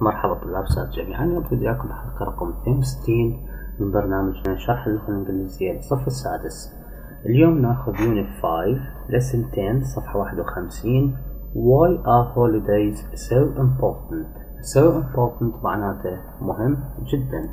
مرحبا طلاب سات جميعا. نبدأ وياكم الحلقة رقم 62 من برنامجنا شرح اللغة الإنجليزية للصف السادس. اليوم نأخذ يونت 5 lesson 10 صفحة 51 Why are holidays so important? So important معناته مهم جدا.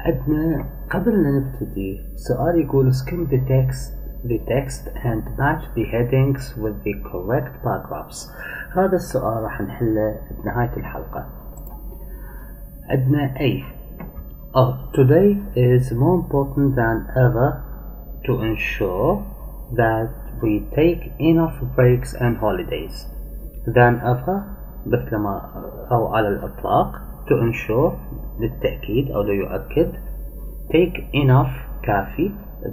عندنا قبل لا نبتدي سؤال يقول skim the text the text and match the headings with the correct paragraphs هذا السؤال راح نحله بنهاية الحلقة عندنا A oh, Today is more important than ever to ensure that we take enough breaks and holidays than ever مثل ما أو على الإطلاق to ensure للتأكيد أو ليؤكد take enough كافي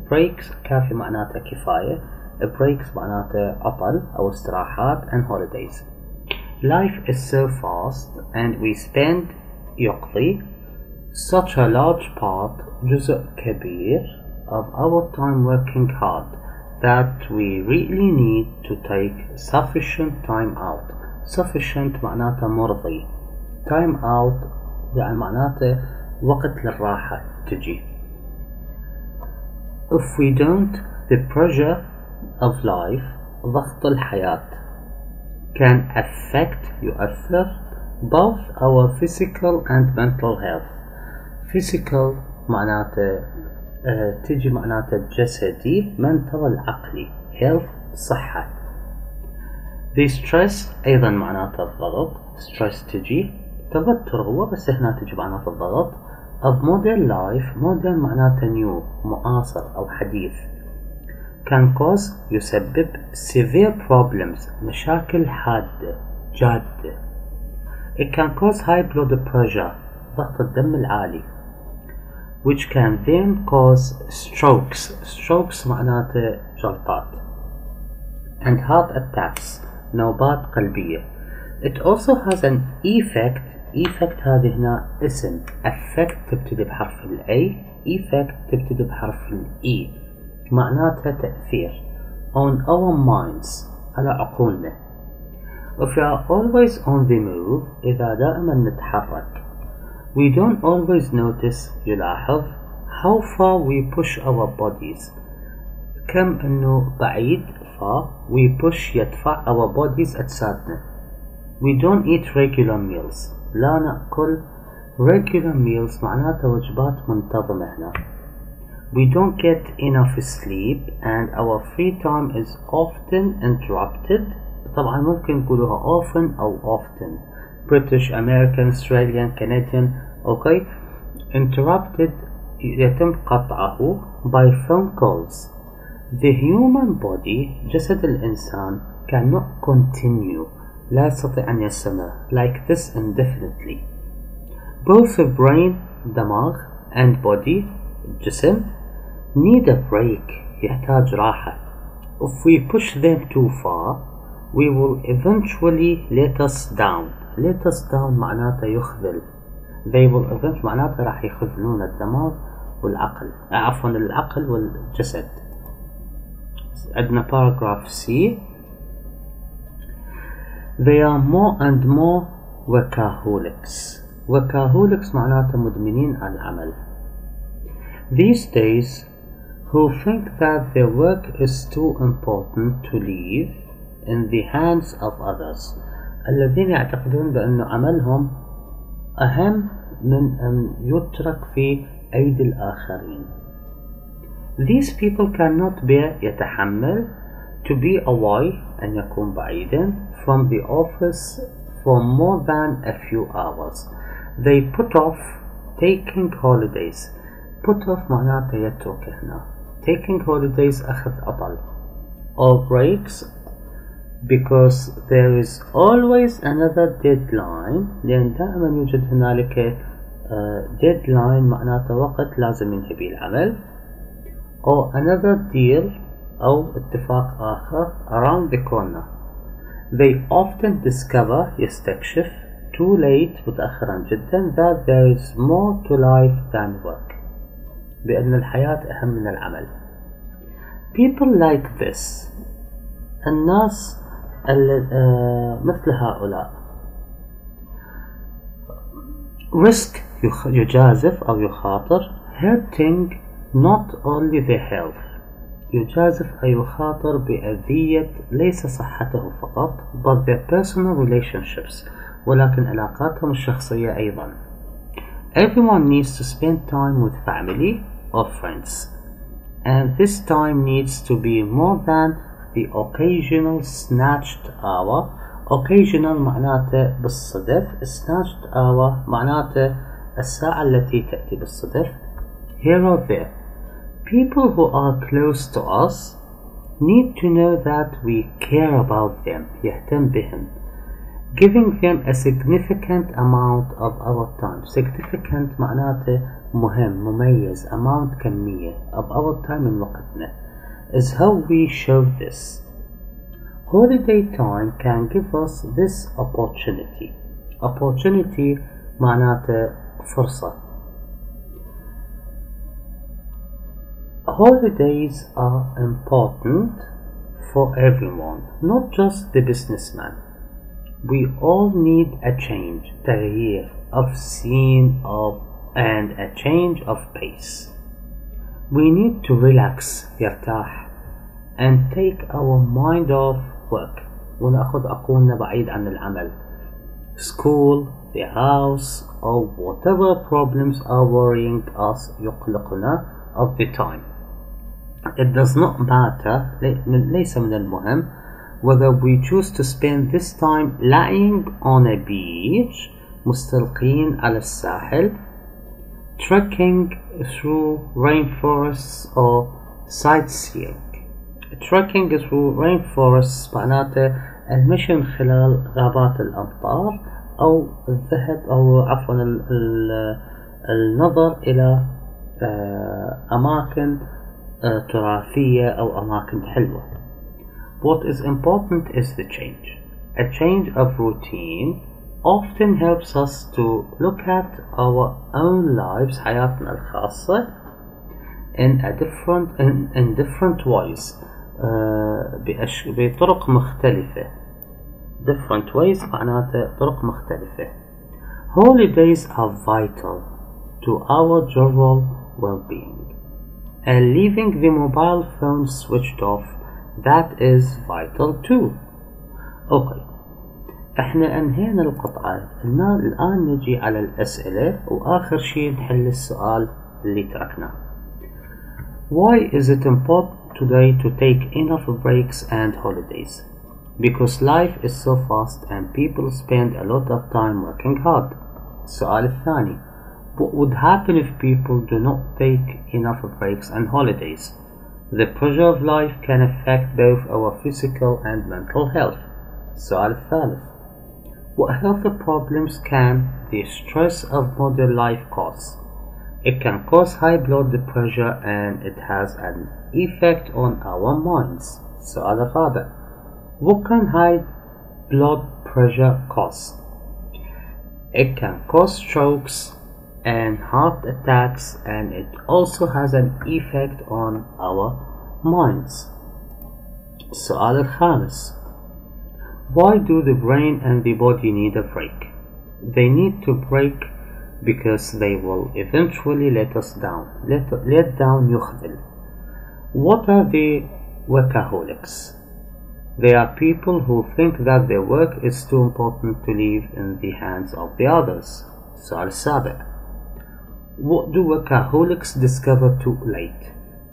breaks كافي معناته كفاية breaks معناته عطل أو استراحات and holidays life is so fast and we spend يقضي such a large part جزء كبير of our time working hard that we really need to take sufficient time out sufficient معناته مرضي time out يعني معناته وقت للراحة تجي if we don't the pressure of life ضغط الحياة can affect يؤثر both our physical and mental health physical معناته uh, تجي معناته جسدي mental العقلي health صحة the stress أيضا معناته الضغط stress تجي توتر هو بس هنا تجي معناته الضغط of modern life modern معناته new معاصر أو حديث can cause يسبب severe problems مشاكل حادة جادة it can cause high blood pressure ضغط الدم العالي which can then cause strokes strokes معناته جلطات and heart attacks نوبات قلبية it also has an effect effect هذه هنا اسم affect تبتدي بحرف ال A effect تبتدي بحرف ال E معناتها تأثير on our minds على عقولنا if we are always on the move إذا دائما نتحرك we don't always notice يلاحظ how far we push our bodies كم انه بعيد ف we push يدفع our bodies أجسادنا we don't eat regular meals لا نأكل regular meals معناتها وجبات منتظمة هنا we don't get enough sleep and our free time is often interrupted طبعا ممكن نقولها often أو often British, American, Australian, Canadian okay interrupted يتم قطعه by phone calls the human body جسد الإنسان cannot continue لا يستطيع أن يستمر like this indefinitely both brain دماغ and body جسم need a break يحتاج راحة if we push them too far we will eventually let us down let us down معناته يخذل they will eventually معناته راح يخذلون الدماغ والعقل عفوا العقل والجسد عندنا paragraph C they are more and more workaholics workaholics معناته مدمنين على العمل these days who think that their work is too important to leave in the hands of others الذين يعتقدون بأن عملهم أهم من أن يترك في أيدي الآخرين These people cannot bear يتحمل to be away أن يكون بعيدا from the office for more than a few hours. They put off taking holidays. Put off معناته يترك هنا. Taking holidays أخذ عطل. Or breaks because there is always another deadline لأن دائما يوجد هنالك uh, deadline معناته وقت لازم ينهي به العمل or another deal أو اتفاق آخر around the corner they often discover يستكشف too late متأخرا جدا that there is more to life than work بأن الحياة أهم من العمل people like this الناس مثل هؤلاء risk يخ- يجازف أو يخاطر hurting not only the health يجازف أو يخاطر بأذية ليس صحته فقط but their personal relationships ولكن علاقاتهم الشخصية أيضا Everyone needs to spend time with family or friends and this time needs to be more than the occasional snatched hour occasional معناته بالصدف snatched hour معناته الساعة التي تأتي بالصدف here or there people who are close to us need to know that we care about them يهتم بهم giving them a significant amount of our time significant معناته مهم مميز amount كمية of our time من وقتنا is how we show this holiday time can give us this opportunity opportunity معناته فرصة holidays are important for everyone not just the businessman we all need a change تغيير of scene of and a change of pace we need to relax يرتاح and take our mind off work ونأخذ عقولنا بعيد عن العمل school the house or whatever problems are worrying us يقلقنا of the time it does not matter لي- من- ليس من المهم whether we choose to spend this time lying on a beach مستلقين على الساحل trekking through rainforests or sightseeing trekking through rainforests معناته المشي من خلال غابات الأمطار أو الذهب أو عفوا ال- ال- النظر إلى آه، أماكن آه، تراثية أو أماكن حلوة What is important is the change. A change of routine often helps us to look at our own lives حياتنا الخاصة in a different in, in different ways آه، بأش... بطرق مختلفة different ways معناته طرق مختلفة Holidays are vital to our general well-being and leaving the mobile phone switched off that is vital too اوكي احنا انهينا القطعة النا- الان نجي على الاسئلة واخر شيء نحل السؤال اللي تركناه Why is it important today to take enough breaks and holidays? Because life is so fast and people spend a lot of time working hard. السؤال الثاني What would happen if people do not take enough breaks and holidays? The pressure of life can affect both our physical and mental health. السؤال الثالث What health problems can the stress of modern life cause? It can cause high blood pressure and it has an effect on our minds. السؤال الرابع What can high blood pressure cause? It can cause strokes and heart attacks and it also has an effect on our minds. السؤال الخامس Why do the brain and the body need a break? They need to break because they will eventually let us down. Let, let down يخذل. What are the workaholics? They are people who think that their work is too important to leave in the hands of the others. السؤال السابع What do workaholics discover too late?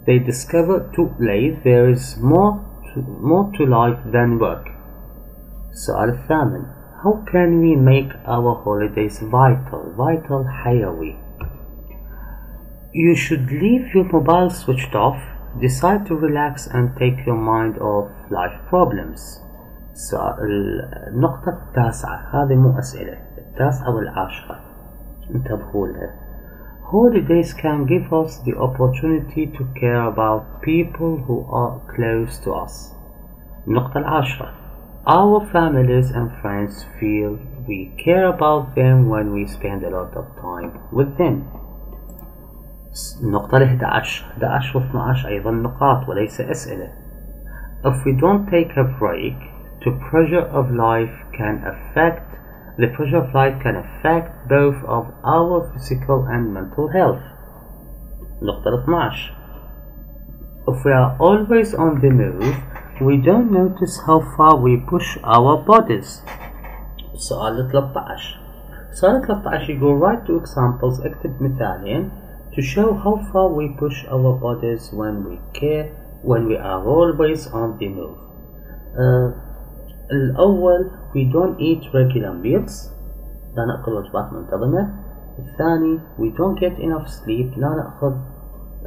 They discover too late there is more to, more to life than work. السؤال الثامن How can we make our holidays vital? Vital حيوي You should leave your mobile switched off, decide to relax and take your mind off life problems. السؤال- النقطة التاسعة هذه مو أسئلة التاسعة والعاشرة انتبهوا لها Holidays can give us the opportunity to care about people who are close to us. النقطة العاشرة Our families and friends feel we care about them when we spend a lot of time with them. النقطة 11 11 و 12 أيضا نقاط وليس أسئلة If we don't take a break, the pressure of life can affect The pressure of life can affect both of our physical and mental health. نقطة 12 If we are always on the move, we don't notice how far we push our bodies. السؤال 13 السؤال 13 يقول write two examples اكتب مثالين to show how far we push our bodies when we care when we are always on the move. Uh, الأول we don't eat regular meals. لا نأكل وجبات منتظمة. الثاني we don't get enough sleep. لا نأخذ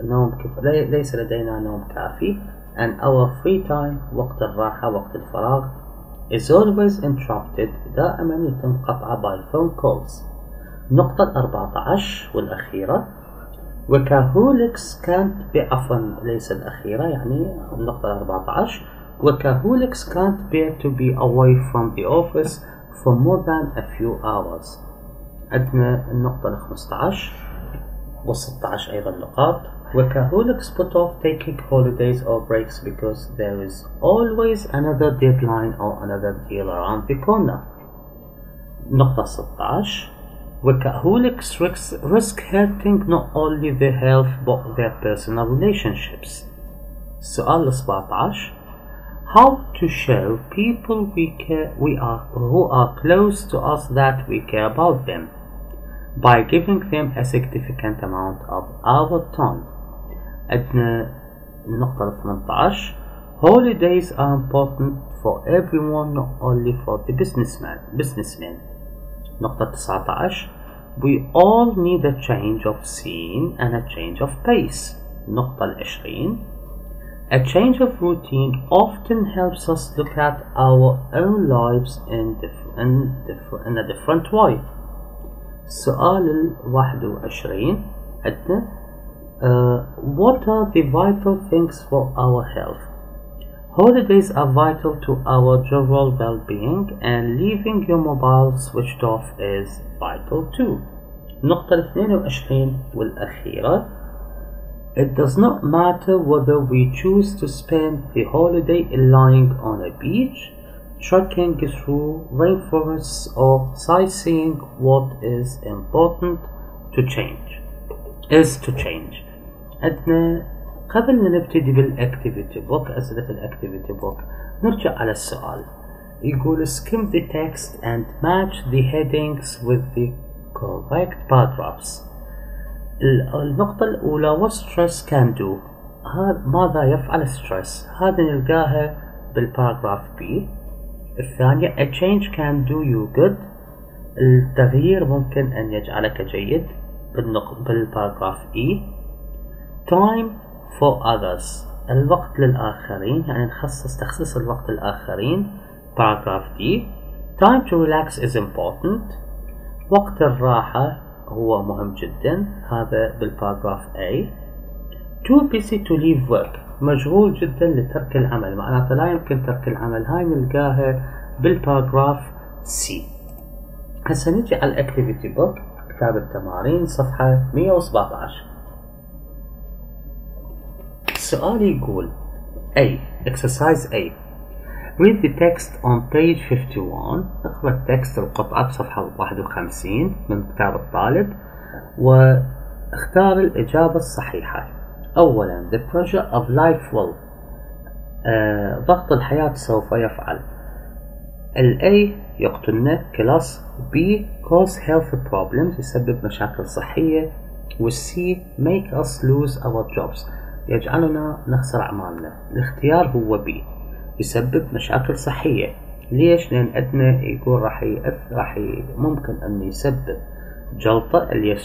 نوم كف... ليس لدينا نوم كافي. And our free time وقت الراحة وقت الفراغ is always interrupted دائما يتم قطعه by phone calls. النقطة 14 والأخيرة. workaholics can't be ليس الأخيرة يعني النقطة 14 workaholics can't bear to be away from the office for more than a few hours عندنا النقطة ال 15 وال 16 أيضا نقاط workaholics put off taking holidays or breaks because there is always another deadline or another deal around the corner نقطة 16 workaholics risk, risk hurting not only their health but their personal relationships السؤال 17 how to show people we care we are who are close to us that we care about them by giving them a significant amount of our time عندنا النقطة 18 holidays are important for everyone not only for the businessman businessmen نقطة 19 we all need a change of scene and a change of pace النقطة 20 A change of routine often helps us look at our own lives in, diff- in, diff- in a different way. السؤال الواحد وعشرين عندنا uh, What are the vital things for our health? Holidays are vital to our general well-being and leaving your mobile switched off is vital too. النقطة الاثنين وعشرين والأخيرة It does not matter whether we choose to spend the holiday lying on a beach, trekking through rainforests, or sightseeing. What is important to change is to change. عندنا قبل ما نبتدي بالاكتيفيتي بوك أسئلة الاكتيفيتي بوك نرجع على السؤال يقول skim the text and match the headings with the correct paragraphs النقطة الأولى what stress can do ماذا يفعل stress هذا نلقاها بالباراجراف B. الثانية a change can do you good. التغيير ممكن أن يجعلك جيد. بالباراجراف E. Time for others. الوقت للآخرين يعني نخصص تخصيص الوقت للآخرين. باراجراف D. Time to relax is important. وقت الراحة هو مهم جدا هذا بالباراجراف A. Too busy to leave work. مشغول جدا لترك العمل. معناته لا يمكن ترك العمل. هاي نلقاها بالباراجراف C. هسه نجي على الاكتيفيتي بوك كتاب التمارين صفحة 117 السؤال يقول A. Exercise A. Read the text on page 51 اقرأ التكست القطعة بصفحة 51 من كتاب الطالب واختار الإجابة الصحيحة. أولا the pressure of life will آه ضغط الحياة سوف يفعل. A يقتلنا كلاس B cause health problems يسبب مشاكل صحية وال C make us lose our jobs. يجعلنا نخسر أعمالنا. الاختيار هو B. يسبب مشاكل صحية ليش؟ لأن عندنا يقول راح يأثر راح. ممكن أن يسبب جلطة اللي هي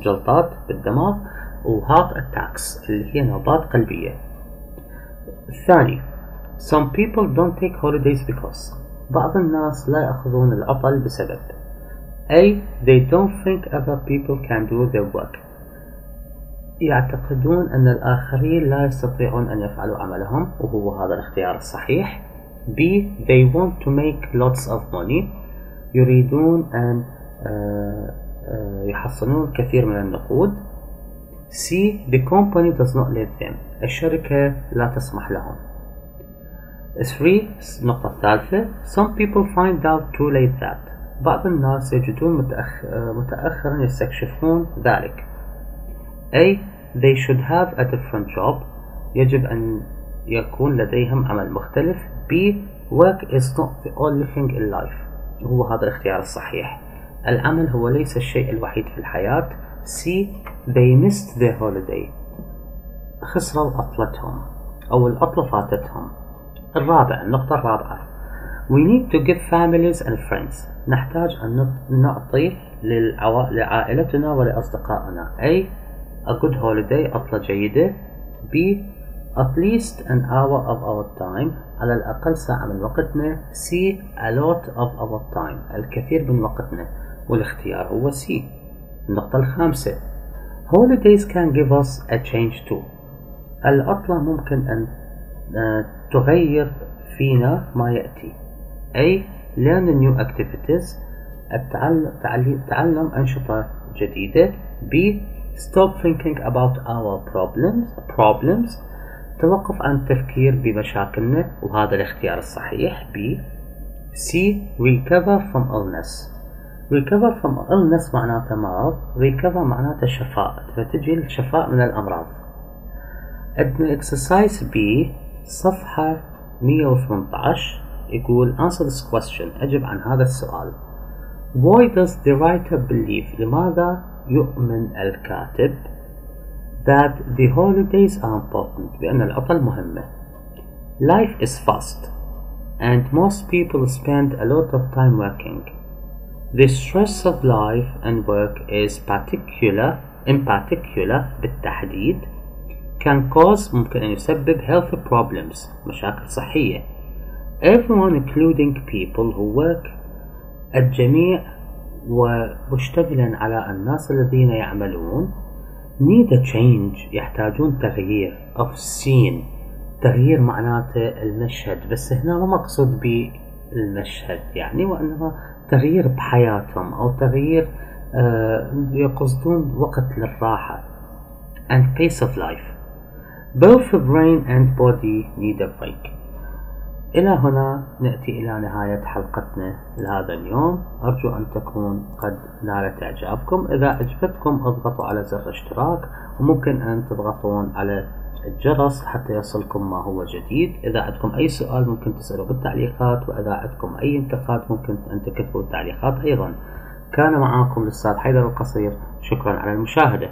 جلطات بالدماغ وهارت اتاكس اللي هي نوبات قلبية الثاني some people don't take holidays because بعض الناس لا يأخذون العطل بسبب A. They don't think other people can do their work يعتقدون أن الآخرين لا يستطيعون أن يفعلوا عملهم وهو هذا الاختيار الصحيح B. They want to make lots of money يريدون أن يحصلون الكثير من النقود C. The company does not let them الشركة لا تسمح لهم 3. النقطة الثالثة Some people find out too late that بعض الناس يجدون متأخ... متأخرا يستكشفون ذلك A. They should have a different job يجب أن يكون لديهم عمل مختلف B. Work is not the only thing in life هو هذا الاختيار الصحيح العمل هو ليس الشيء الوحيد في الحياة C. They missed their holiday خسروا عطلتهم أو العطلة فاتتهم الرابع النقطة الرابعة We need to give families and friends نحتاج أن نعطي. لعائلتنا ولأصدقائنا A. A good holiday عطلة جيدة B. At least an hour of our time على الأقل ساعة من وقتنا C. A lot of our time الكثير من وقتنا والاختيار هو C النقطة الخامسة Holidays can give us a change too العطلة ممكن أن تغير فينا ما يأتي A. Learn new activities تعلم أنشطة جديدة B. Stop thinking about our problems problems توقف عن التفكير بمشاكلنا وهذا الاختيار الصحيح B. C. Recover from illness recover from illness معناته مرض recover معناته شفاء فتجي الشفاء من الأمراض عندنا exercise B صفحة 118 يقول answer this question أجب عن هذا السؤال Why does the writer believe لماذا يؤمن الكاتب that the holidays are important بأن العطل مهمة Life is fast and most people spend a lot of time working The stress of life and work is particular in particular بالتحديد can cause ممكن أن يسبب health problems مشاكل صحية everyone including people who work الجميع ومشتملا على الناس الذين يعملون need a change يحتاجون تغيير of scene. تغيير معناته المشهد بس هنا ما مقصود بالمشهد يعني وإنما تغيير بحياتهم أو تغيير يقصدون وقت للراحة and pace of life. Both brain and body need a break. إلى هنا نأتي إلى نهاية حلقتنا لهذا اليوم. أرجو أن تكون قد نالت إعجابكم. إذا أعجبتكم اضغطوا على زر اشتراك وممكن أن تضغطون على الجرس حتى يصلكم ما هو جديد. إذا عندكم أي سؤال ممكن تسألوا بالتعليقات وإذا عندكم أي انتقاد ممكن أن تكتبوا التعليقات أيضا. كان معاكم الأستاذ حيدر القصير. شكرا على المشاهدة.